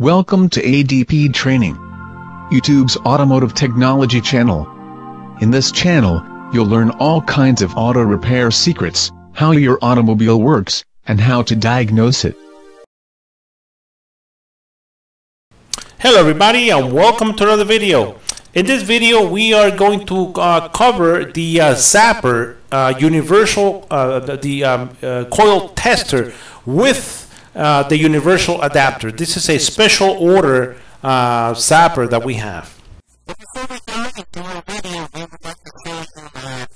Welcome to ADP Training, YouTube's automotive technology channel. In this channel, you'll learn all kinds of auto repair secrets, how your automobile works, and how to diagnose it. Hello everybody and welcome to another video. In this video we are going to uh, cover the uh, Zapper uh, universal uh, the, um, uh, coil tester with uh, the universal adapter. This is a special order zapper that we have. Before we into our video, we would like to uh,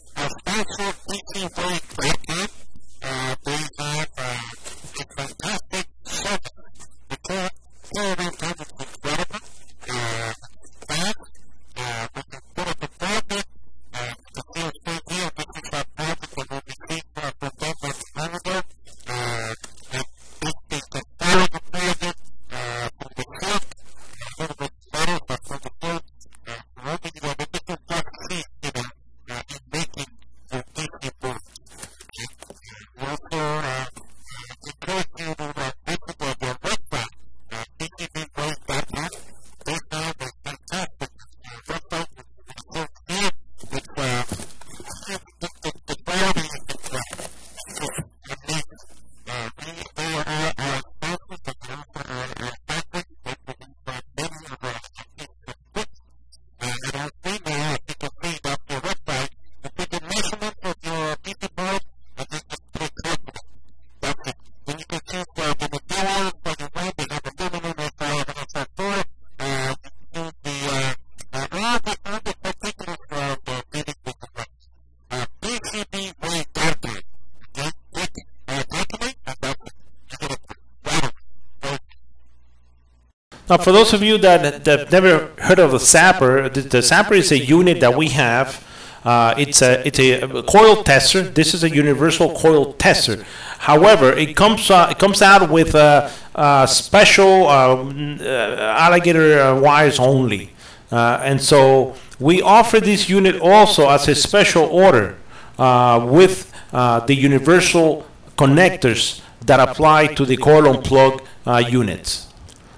Now, for those of you that that never heard of the Zapper, the, the Zapper is a unit that we have. Uh, it's a it's a coil tester. This is a universal coil tester. However, it comes uh, it comes out with uh, uh, special um, uh, alligator uh, wires only, uh, and so we offer this unit also as a special order uh, with uh, the universal connectors that apply to the coil on plug uh, units.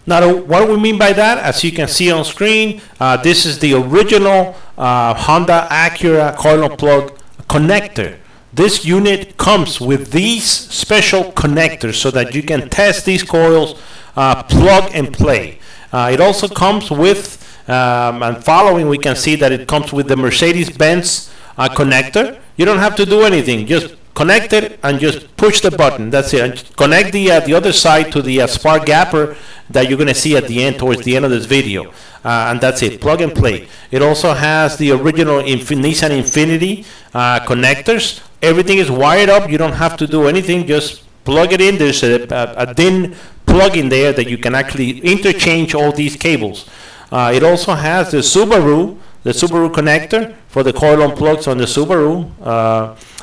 Now, what do we mean by that? As you can see on screen, uh, this is the original uh, Honda Acura coil plug connector. This unit comes with these special connectors so that you can test these coils uh, plug and play. Uh, it also comes with, um, and following we can see that it comes with the Mercedes-Benz uh, connector. You don't have to do anything, just connect it and just push the button. That's it. And connect the uh, the other side to the uh, spark gapper that you're going to see at the end, towards the end of this video. Uh, and that's it. Plug and play. It also has the original Infi- Nissan Infiniti uh, connectors. Everything is wired up. You don't have to do anything. Just plug it in. There's a, a, a DIN plug in there that you can actually interchange all these cables. Uh, it also has the Subaru, the Subaru connector for the coil on plugs on the Subaru.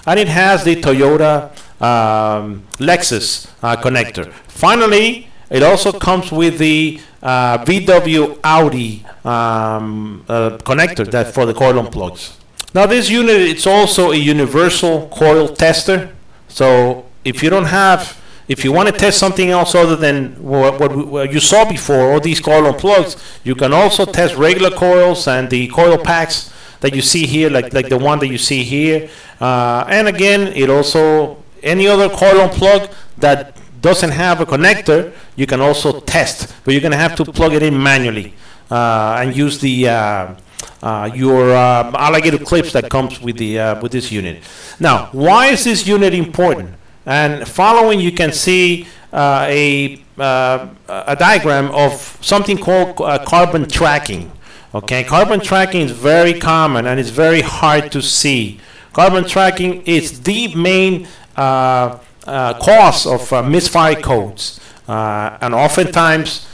And it has the Toyota um, Lexus uh, connector. Finally, it also comes with the uh, VW Audi um, uh, connector that for the coil on plugs. Now this unit it's also a universal coil tester. So if you don't have if you want to test something else other than what, what, what you saw before, all these coil on plugs, you can also test regular coils and the coil packs that you see here, like like the one that you see here. Uh, and again, it also any other coil plug that doesn't have a connector, you can also test, but you're going to have to plug it in manually uh, and use the uh, uh, your uh, alligator clips that comes with the uh, with this unit. Now, why is this unit important? And following, you can see uh, a uh, a diagram of something called carbon tracking. Okay, carbon tracking is very common and it's very hard to see. Carbon tracking is the main uh, uh, cause of uh, misfire codes, uh, and oftentimes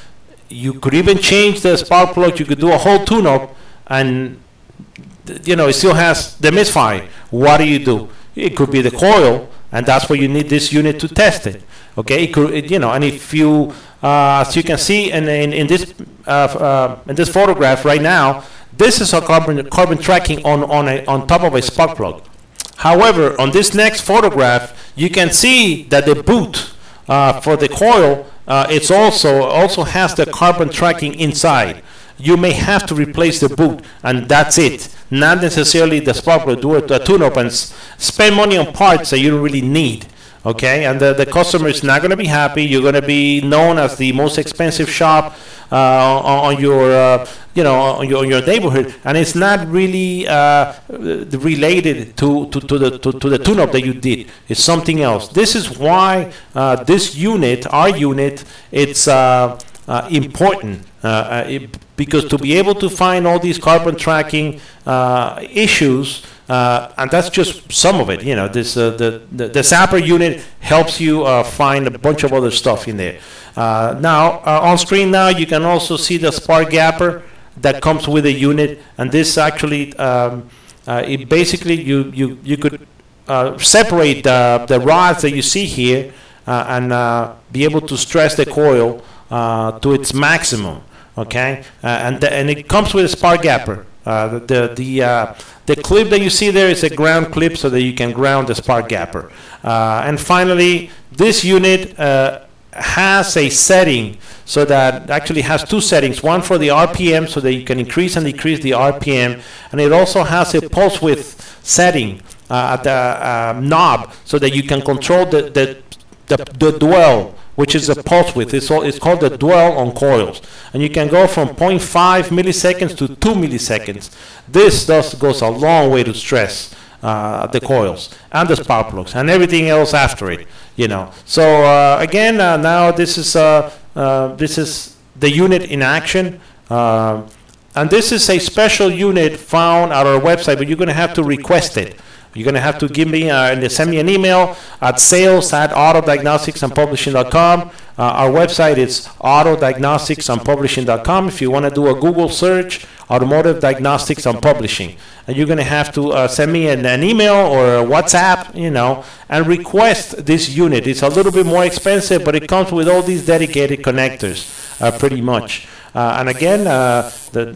you could even change the spark plug. You could do a whole tune-up, and you know it still has the misfire. What do you do? It could be the coil, and that's why you need this unit to test it. Okay, it could, it, you know, and if you, uh, as you can see in, in, in this uh, uh, in this photograph right now, this is a carbon carbon tracking on on a on top of a spark plug. However, on this next photograph, you can see that the boot uh, for the coil uh, it's also also has the carbon tracking inside. You may have to replace the boot, and that's it. Not necessarily the spark plug. Do a tune-up and spend money on parts that you don't really need okay and the, the customer is not going to be happy. You're going to be known as the most expensive shop uh, on, your uh, you know on your, your neighborhood. And it's not really uh, related to, to, to the to, to the tune-up that you did. It's something else. This is why uh, this unit our unit it's uh, uh, important it, because to be able to find all these carbon tracking issues uh, and that's just some of it. You know, this uh, the, the, the Zapper unit helps you uh, find a bunch of other stuff in there. Uh, now uh, on screen now you can also see the spark gapper that comes with the unit, and this actually um, uh, it basically you you you could separate the the rods that you see here and be able to stress the coil to its maximum. Okay, and and it comes with a spark gapper. The the, the the clip that you see there is a ground clip so that you can ground the spark gapper. Uh, and finally, this unit uh, has a setting so that actually has two settings one for the RPM so that you can increase and decrease the RPM and it also has a pulse width setting uh, at the uh, knob so that you can control the, the, the, the dwell which is a pulse width. It's, all, it's called the dwell on coils. And you can go from 0.5 milliseconds to 2 milliseconds. This does, goes a long way to stress uh, the coils and the spark plugs and everything else after it. You know. So uh, again, uh, now this is uh, uh, this is the unit in action. Uh, and this is a special unit found at our website, but you're going to have to request it. You're going to have to give me, uh, send me an email at sales at autodiagnosticsandpublishing.com. Uh, our website is autodiagnosticsandpublishing.com. If you want to do a Google search, automotive diagnostics and publishing. And you're going to have to uh, send me an, an, email or a WhatsApp, you know, and request this unit. It's a little bit more expensive, but it comes with all these dedicated connectors, uh, pretty much. Uh, and again, uh, the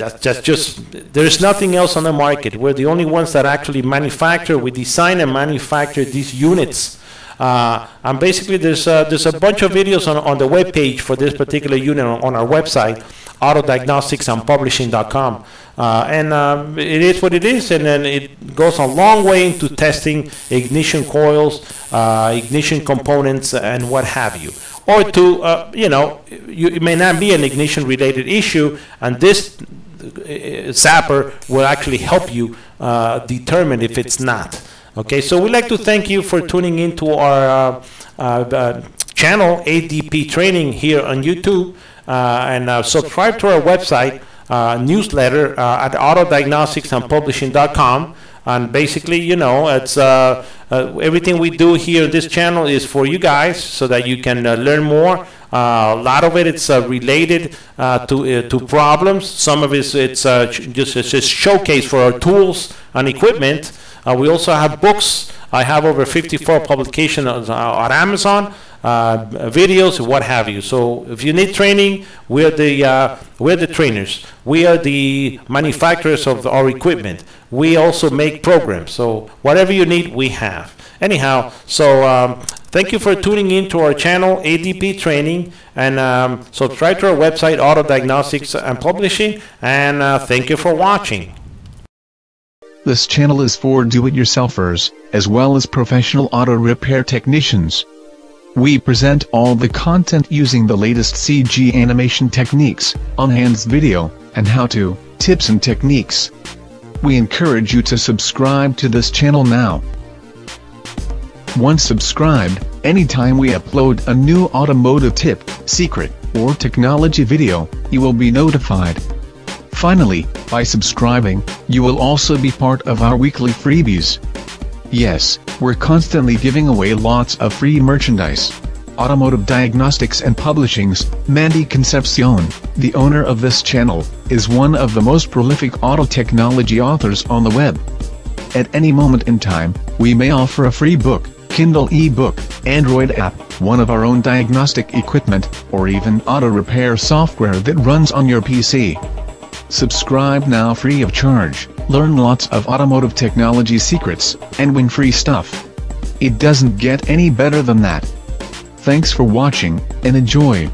that's just, just there's nothing else on the market. We're the only ones that actually manufacture, we design and manufacture these units. Uh, and basically, there's uh, there's a bunch of videos on, on the web page for this particular unit on, on our website, autodiagnosticsandpublishing.com. Uh, and um, it is what it is, and then it goes a long way into testing ignition coils, uh, ignition components, and what have you or to, uh, you know, you, it may not be an ignition related issue, and this zapper will actually help you uh, determine if it's not. Okay, so we'd like to thank you for tuning into our uh, uh, channel, ADP Training, here on YouTube, uh, and uh, subscribe to our website newsletter at autodiagnosticsandpublishing.com. And basically, you know, it's uh, uh, everything we do here this channel is for you guys so that you can uh, learn more uh, a lot of it it's uh, related uh, to to problems. Some of it it's just it's just showcase for our tools and equipment. we also have books. I have over 54 publications on Amazon. Uh, videos, what have you. So if you need training, we're the uh, we're the trainers. We are the manufacturers of our equipment. We also make programs. So whatever you need, we have. Anyhow, so um, thank you for tuning in to our channel, ADP Training, and um, subscribe to our website, Auto Diagnostics and Publishing, and uh, thank you for watching. This channel is for do-it-yourselfers, as well as professional auto repair technicians. We present all the content using the latest CG animation techniques, enhanced video, and how-to, tips and techniques. We encourage you to subscribe to this channel now. Once subscribed, anytime we upload a new automotive tip, secret, or technology video, you will be notified. Finally, by subscribing, you will also be part of our weekly freebies. Yes, we're constantly giving away lots of free merchandise. Automotive Diagnostics and Publishing's, Mandy Concepcion, the owner of this channel, is one of the most prolific auto technology authors on the web. At any moment in time, we may offer a free book, Kindle e-book, Android app, one of our own diagnostic equipment, or even auto repair software that runs on your PC. Subscribe now free of charge, learn lots of automotive technology secrets, and win free stuff. It doesn't get any better than that. Thanks for watching, and enjoy.